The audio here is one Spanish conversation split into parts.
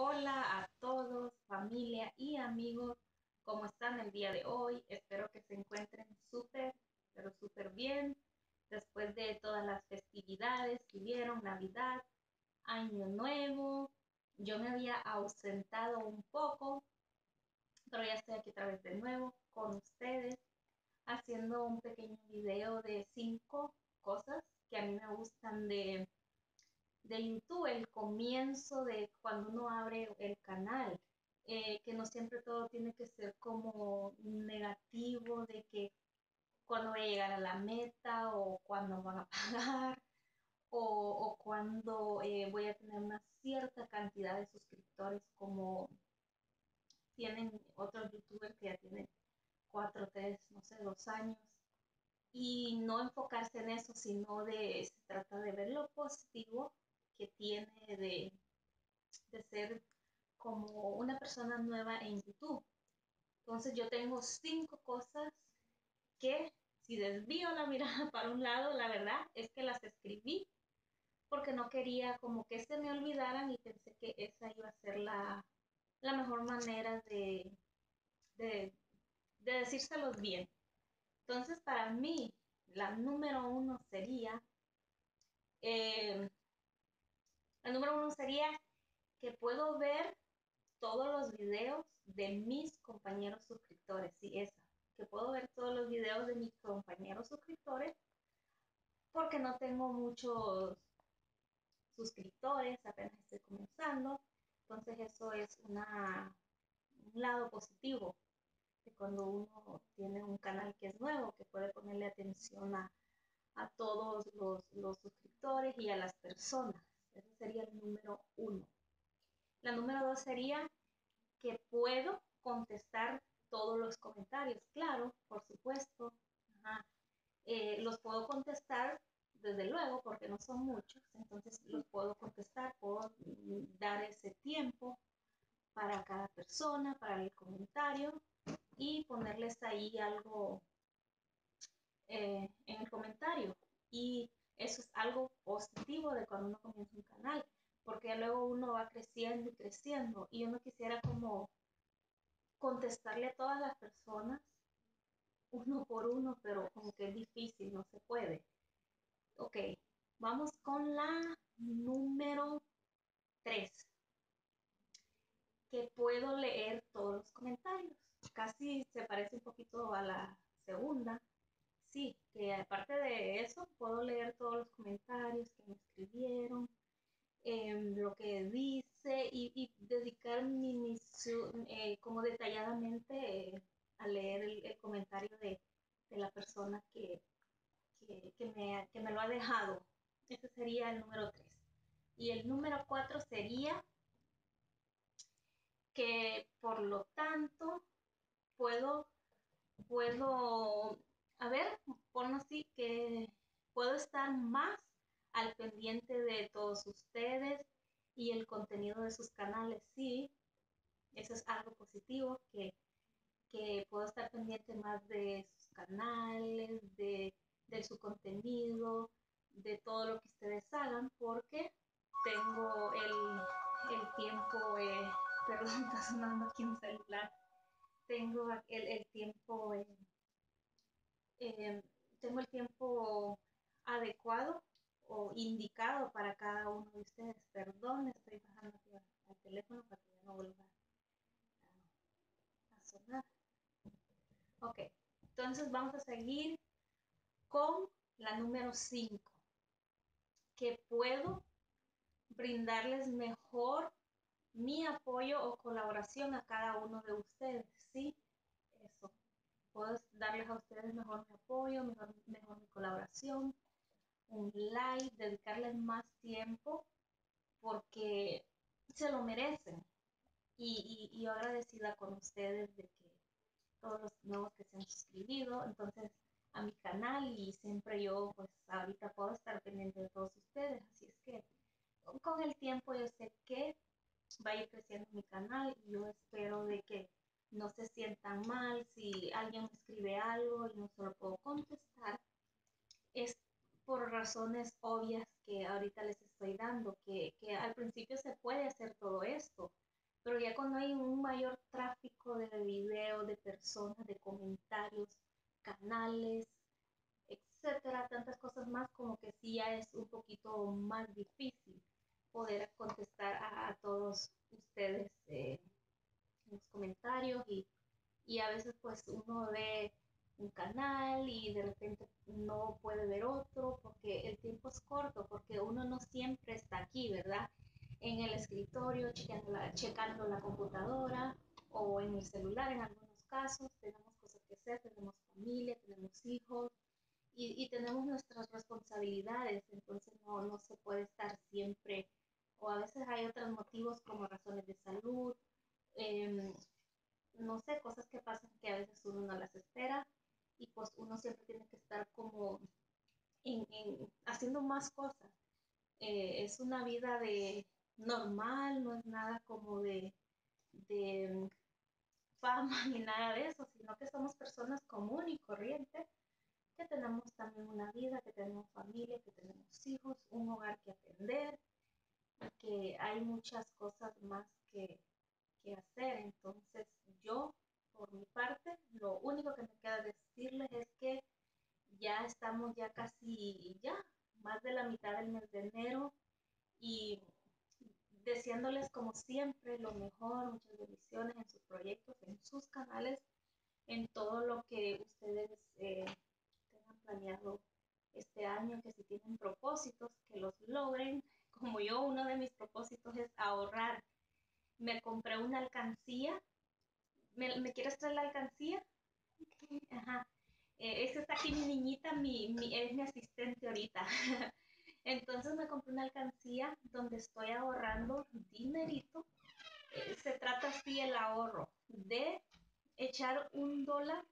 Hola a todos, familia y amigos, ¿cómo están el día de hoy? Espero que se encuentren súper, pero súper bien después de todas las festividades que hubieron, Navidad, Año Nuevo. Yo me había ausentado un poco, pero ya estoy aquí otra vez de nuevo con ustedes haciendo un pequeño video de cinco cosas que a mí me gustan de de YouTube, el comienzo de cuando uno abre el canal, eh, que no siempre todo tiene que ser como negativo, de que cuando voy a llegar a la meta o cuando van a pagar o, cuando eh, voy a tener una cierta cantidad de suscriptores como tienen otros youtubers que ya tienen cuatro, tres, no sé, dos años. Y no enfocarse en eso, sino de, se trata de ver lo positivo que tiene de, de ser como una persona nueva en YouTube. Entonces yo tengo cinco cosas que si desvío la mirada para un lado, la verdad es que las escribí porque no quería como que se me olvidaran y pensé que esa iba a ser la, la mejor manera de, de, de bien. Entonces para mí, la número uno sería eh, el número uno sería que puedo ver todos los videos de mis compañeros suscriptores. Sí, esa. Que puedo ver todos los videos de mis compañeros suscriptores porque no tengo muchos suscriptores, apenas estoy comenzando. Entonces eso es un lado positivo de cuando uno tiene un canal que es nuevo, que puede ponerle atención a, todos los, los suscriptores y a las personas. Ese sería el número uno. La número dos sería que puedo contestar todos los comentarios. Claro, por supuesto. Eh, los puedo contestar desde luego porque no son muchos, entonces los puedo contestar, puedo dar ese tiempo para cada persona, para el comentario y ponerles ahí algo eh, en el comentario. Y eso es algo positivo de cuando uno comienza un canal, porque luego uno va creciendo y creciendo. Y uno quisiera como contestarle a todas las personas uno por uno, pero como que es difícil, no se puede. Ok, vamos con la número 3, que puedo leer todos los comentarios. Casi se parece un poquito a la segunda, sí, que aparte de eso puedo leer todos los comentarios que me escribieron, em, lo que dice y, dedicar mi, eh, como detalladamente a leer el, comentario de, la persona que, que, me, que me lo ha dejado. Ese sería el número 3. Y el número 4 sería que por lo tanto puedo, puedo a ver, ponlo así, que puedo estar más al pendiente de todos ustedes y el contenido de sus canales, sí, eso es algo positivo, que, puedo estar pendiente más de sus canales, de, su contenido, de todo lo que ustedes hagan, porque tengo el, tiempo, eh, perdón, está sonando aquí un celular, tengo el, tiempo... Eh, eh, tengo el tiempo adecuado o indicado para cada uno de ustedes. Perdón, estoy bajando aquí al teléfono para que ya no vuelva a, sonar. Ok, entonces vamos a seguir con la número 5, que puedo brindarles mejor mi apoyo o colaboración a cada uno de ustedes, ¿sí? Puedo darles a ustedes mejor mi apoyo, mejor, mi colaboración, un like, dedicarles más tiempo porque se lo merecen. Y, y, yo agradecida con ustedes de que todos los nuevos que se han suscribido, entonces a mi canal y siempre yo pues ahorita puedo estar pendiente de todos ustedes, así es que con el tiempo yo sé que va a ir creciendo mi canal y yo espero de que no se sientan mal si alguien me escribe algo y no se lo puedo contestar. Es por razones obvias que ahorita les estoy dando, que, al principio se puede hacer todo esto, cuando hay un mayor tráfico de video, de personas, de comentarios, canales, etcétera, tantas cosas más, como que sí ya es un poquito más difícil poder contestar a, todos ustedes comentarios y, y a veces pues uno ve un canal y de repente no puede ver otro porque el tiempo es corto, porque uno no siempre está aquí, ¿verdad? En el escritorio, checando la, checando la computadora o en el celular en algunos casos, tenemos cosas que hacer, tenemos familia, tenemos hijos y, y tenemos nuestras responsabilidades, entonces no, no se puede estar siempre, o a veces hay otros motivos como razones de salud, eh, no sé, cosas que pasan que a veces uno no las espera y pues uno siempre tiene que estar como en, haciendo más cosas. Eh, es una vida de normal, no es nada como de, de fama ni nada de eso, sino que somos personas comunes y corrientes que tenemos también una vida, que tenemos familia, que tenemos hijos, un hogar que atender, que hay muchas cosas más que, que hacer. Entonces yo por mi parte, lo único que me queda decirles es que ya estamos ya casi, ya, más de la mitad del mes de enero y deseándoles como siempre lo mejor, muchas bendiciones en sus proyectos, en sus canales, en todo lo que ustedes eh, tengan planeado este año, que si tienen propósitos, que los logren. Como yo, uno de mis propósitos es ahorrar. Me compré una alcancía ¿Me, quieres traer la alcancía? Ajá. Eh, esa está aquí mi niñita, mi, es mi asistente ahorita. Entonces me compré una alcancía donde estoy ahorrando dinerito. Eh, se trata así el ahorro de echar un dólar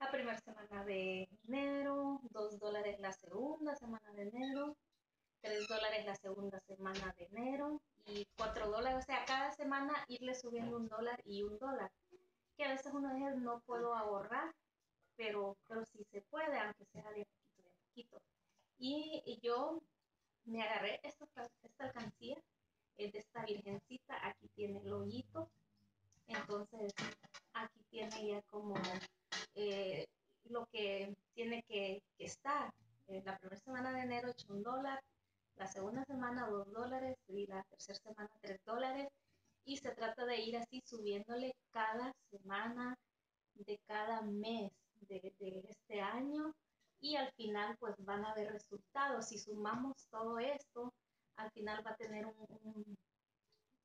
la primera semana de enero, dos dólares la segunda semana de enero, tres dólares la segunda semana de enero, y 4 dólares, o sea, cada semana irle subiendo un dólar y un dólar, que a veces uno dice no puedo ahorrar, pero, pero sí se puede, aunque sea de poquito de poquito. Y, yo me agarré esta, esta alcancía, es de esta virgencita, aquí tiene el hoyito, entonces aquí tiene ya como eh, lo que tiene que, estar. En la primera semana de enero hecho un dólar, la segunda semana 2 dólares y la tercera semana 3 dólares. Y se trata de ir así subiéndole cada semana de cada mes de, este año y al final pues van a haber resultados. Si sumamos todo esto, al final va a tener un,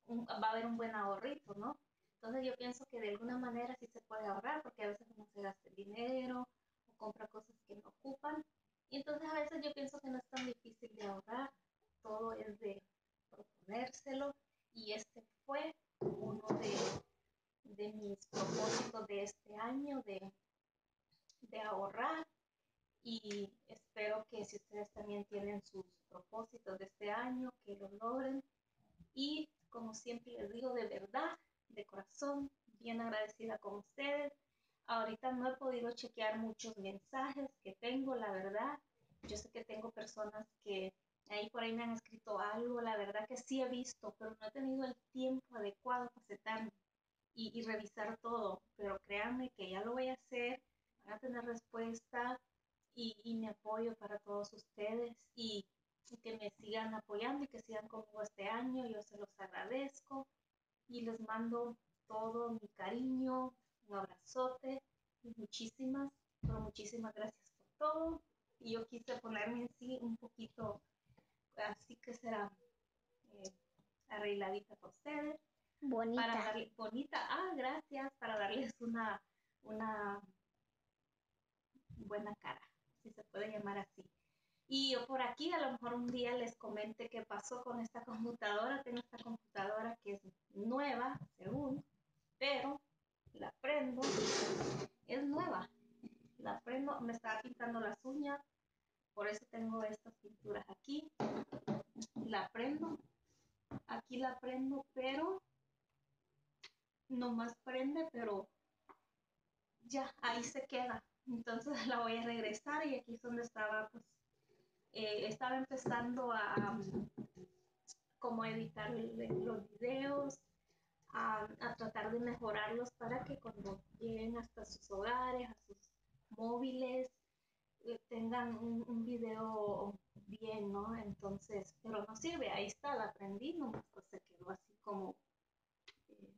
va a haber un buen ahorrito, ¿no? Entonces yo pienso que de alguna manera sí se puede ahorrar porque a veces uno se gasta dinero o compra cosas que no ocupan. Y entonces a veces yo pienso que no es tan difícil de ahorrar todo es de proponérselo y este fue uno de, de mis propósitos de este año de, de ahorrar y espero que si ustedes también tienen sus propósitos de este año, que lo logren. Y como siempre les digo, de verdad, de corazón, bien agradecida con ustedes. Ahorita no he podido chequear muchos mensajes que tengo, la verdad. Yo sé que tengo personas que Ahí por ahí me han escrito algo, la verdad que sí he visto, pero no he tenido el tiempo adecuado para sentarme y, revisar todo. Pero créanme que ya lo voy a hacer, van a tener respuesta y, y mi apoyo para todos ustedes y, que me sigan apoyando y que sigan conmigo este año. Yo se los agradezco y les mando todo mi cariño, un abrazote y muchísimas, pero muchísimas gracias por todo. Y yo quise ponerme en sí un poquito así que será eh, arregladita para ustedes. Bonita. Para darle, bonita, ah, gracias, para darles una, una buena cara, si se puede llamar así. Y yo por aquí a lo mejor un día les comente qué pasó con esta computadora. Tengo esta computadora que es nueva, según, pero la prendo, es nueva. La prendo, me estaba pintando las uñas, por eso tengo estas pinturas aquí. La prendo. Pero no más prende, pero ya ahí se queda. Entonces la voy a regresar y aquí es donde estaba, pues, eh, estaba empezando a como editar los videos, a, tratar de mejorarlos para que cuando lleguen hasta sus hogares, a sus móviles, tengan un, video bien, ¿no? Entonces, pero no sirve, ahí está, la aprendí, no se quedó así como, eh,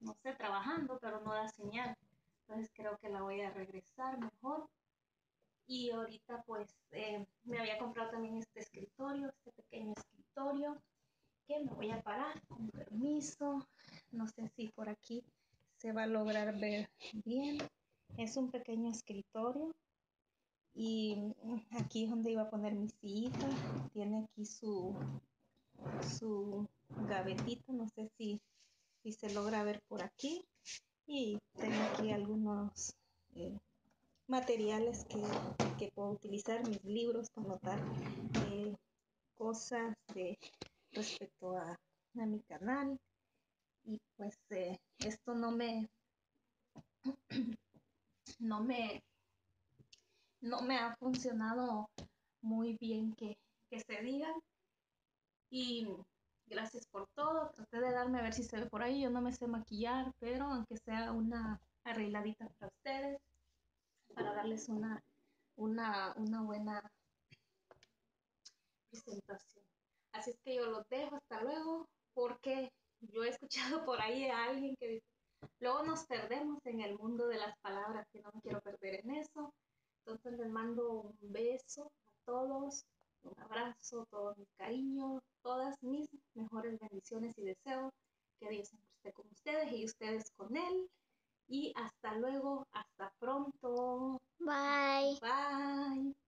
no sé, trabajando, pero no da señal. Entonces creo que la voy a regresar mejor. Y ahorita pues eh, me había comprado también este escritorio, este pequeño escritorio que me voy a parar con permiso. No sé si por aquí se va a lograr ver bien. Es un pequeño escritorio y aquí es donde iba a poner mi sillita. Tiene aquí su, su gavetita, no sé si, si se logra ver por aquí. Y tengo aquí algunos eh, materiales que, que, puedo utilizar, mis libros para anotar eh, cosas de respecto a, mi canal y pues eh, esto no me no me no me ha funcionado muy bien que, que se digan y gracias por todo. Traté de darme a ver si se ve por ahí. Yo no me sé maquillar pero aunque sea una arregladita para ustedes para darles una una, una buena presentación. Así es que yo los dejo. Hasta luego porque yo he escuchado por ahí a alguien que dice, nos perdemos en el mundo de las palabras, que no me quiero perder en eso. Entonces les mando un beso a todos, un abrazo, todo mi cariño, todas mis mejores bendiciones y deseos. Que Dios siempre esté con ustedes y ustedes con Él. Y hasta luego, hasta pronto. Bye. Bye.